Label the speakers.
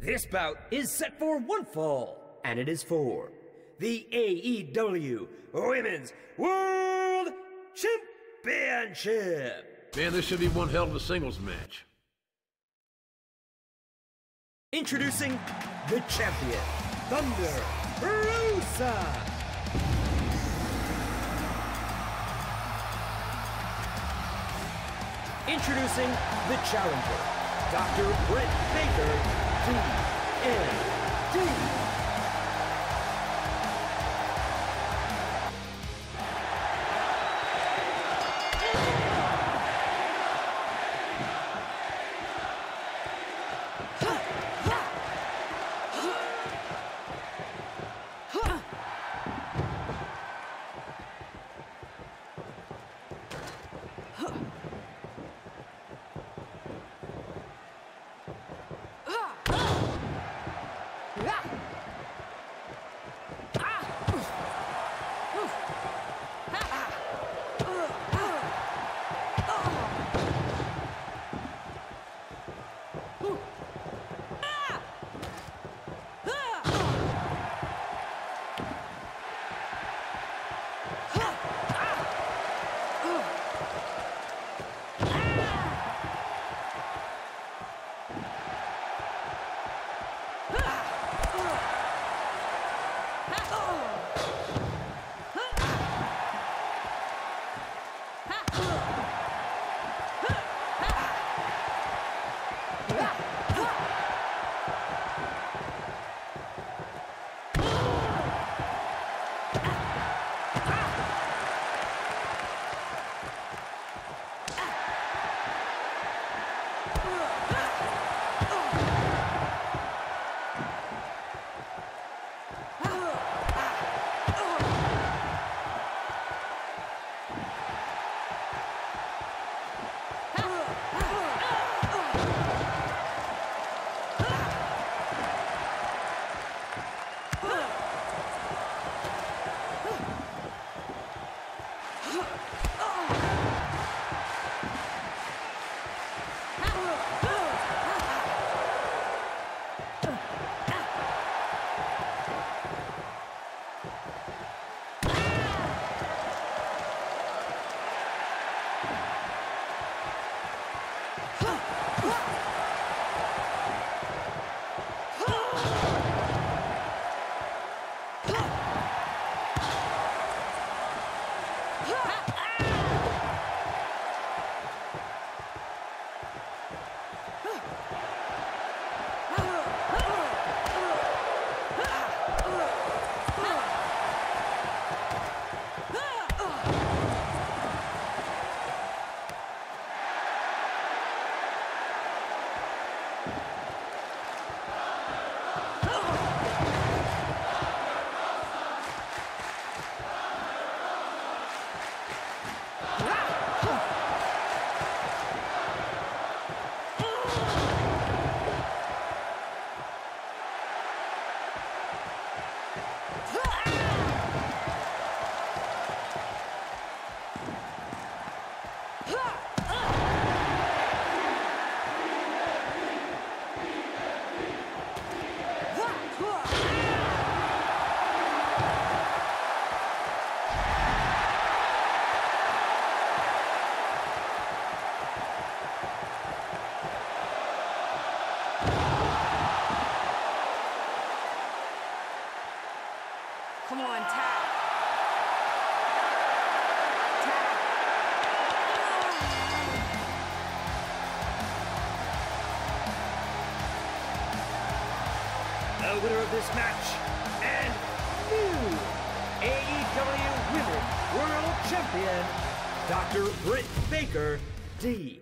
Speaker 1: This bout is set for one fall, and it is for the AEW Women's World Championship.
Speaker 2: Man, this should be one hell of a singles match.
Speaker 1: Introducing the champion, Thunder Rosa. Introducing the challenger, Dr. Britt Baker,
Speaker 3: DMD. Thank you. Come
Speaker 1: The winner of this match and new AEW Women's World Champion, Dr. Britt Baker, DMD.